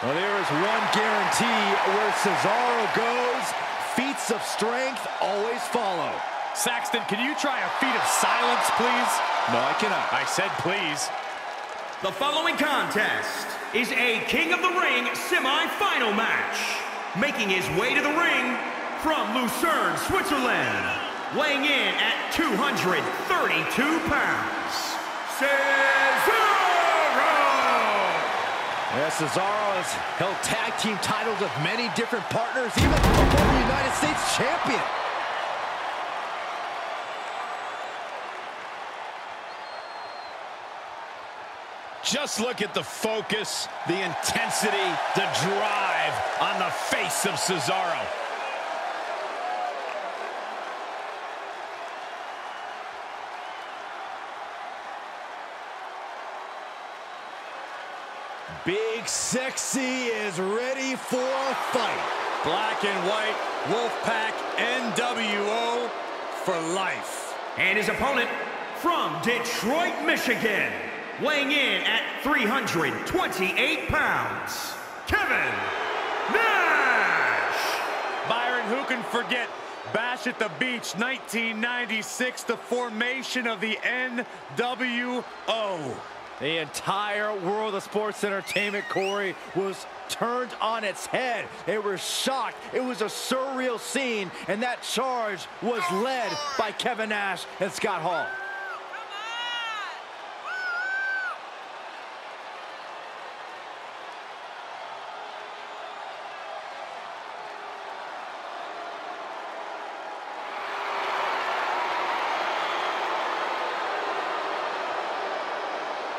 Well, there is one guarantee where Cesaro goes, feats of strength always follow. Saxton, can you try a feat of silence, please? No, I cannot. I said please. The following contest is a King of the Ring semi-final match. Making his way to the ring from Lucerne, Switzerland, weighing in at 232 pounds, Cesaro! Cesaro has held tag team titles with many different partners, even former United States champion. Just look at the focus, the intensity, the drive on the face of Cesaro. Big Sexy is ready for a fight. Black and white, Wolfpack NWO for life. And his opponent from Detroit, Michigan, weighing in at 328 pounds, Kevin Nash! Byron, who can forget Bash at the Beach 1996, the formation of the NWO. The entire world of sports entertainment, Corey, was turned on its head. They were shocked. It was a surreal scene, and that charge was led by Kevin Nash and Scott Hall.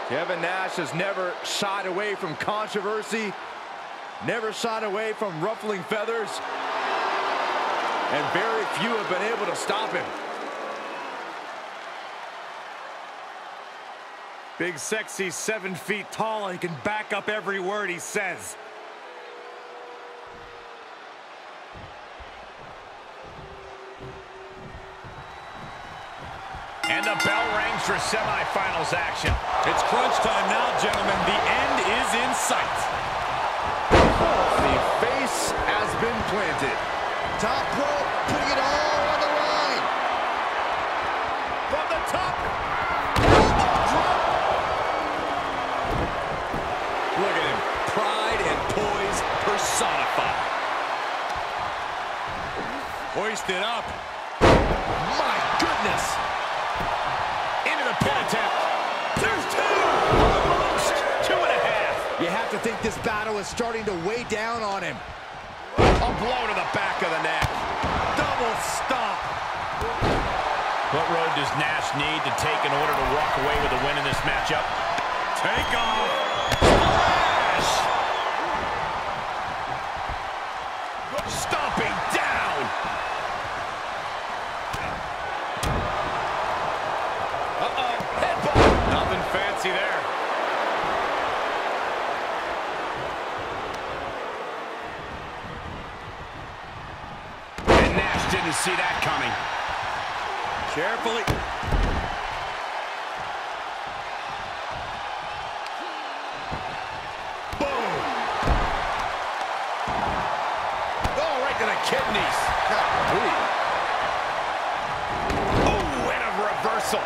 Kevin Nash has never shied away from controversy, never shied away from ruffling feathers, and very few have been able to stop him. Big Sexy, seven feet tall, and he can back up every word he says. And the bell rings for semifinals action. It's crunch time now, gentlemen. The end is in sight. The face has been planted. Top rope, putting it all on the line. From the top. Look at him. Pride and poise personified. Hoisted up. My goodness. To think this battle is starting to weigh down on him. A blow to the back of the neck. Double stop. What road does Nash need to take in order to walk away with a win in this matchup? Take off. Flash! Stomping down! Uh-oh, headbutt! Nothing fancy there. And Nash didn't see that coming. Carefully. Boom! Oh, right to the kidneys. Oh, and a reversal.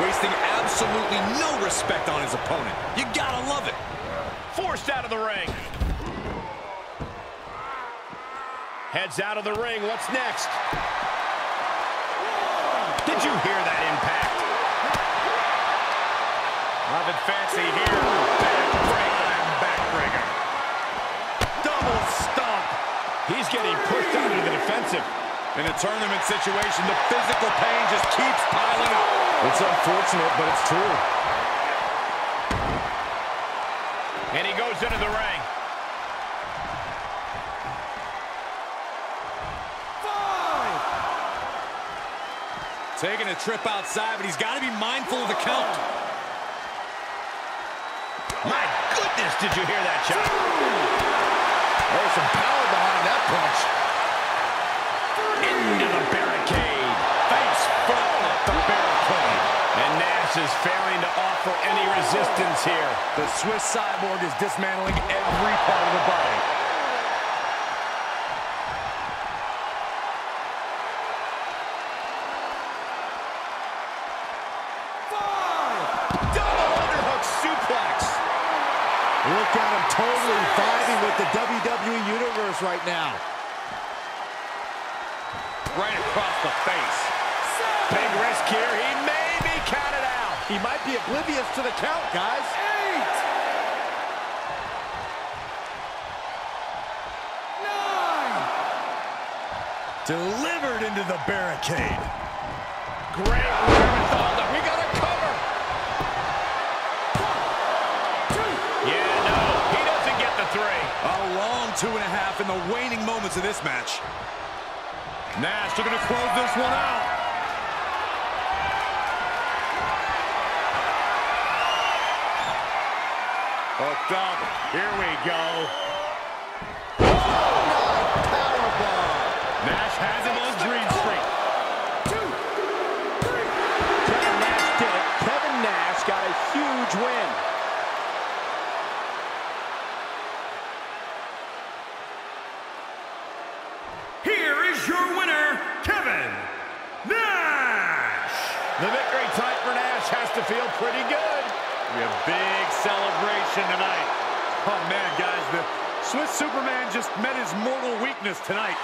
Wasting absolutely no respect on his opponent. You gotta love it. Forced out of the ring. Heads out of the ring. What's next? Did you hear that impact? Nothing fancy here. Backbreaker. Backbreaker. Double stomp. He's getting pushed out into the defensive. In a tournament situation, the physical pain just keeps piling up. It's unfortunate, but it's true. And he goes into the ring. Taking a trip outside, but he's got to be mindful of the count. My goodness, did you hear that shot? There's some power behind that punch. Into the barricade. Face front off the barricade. And Nash is failing to offer any resistance here. The Swiss Cyborg is dismantling every part of the body. Look at totally vibing with the WWE Universe right now. Right across the face. Big risk here. He may be counted out. He might be oblivious to the count, guys. Eight. Nine. Delivered into the barricade. Great wherewithal. Two and a half in the waning moments of this match. Nash looking to close this one out. Hooked up. Here we go. Nash has him on Dream Street. Kevin Nash did it. Kevin Nash got a huge win. The victory time for Nash has to feel pretty good. We have big celebration tonight. Oh, man, guys, the Swiss Superman just met his mortal weakness tonight.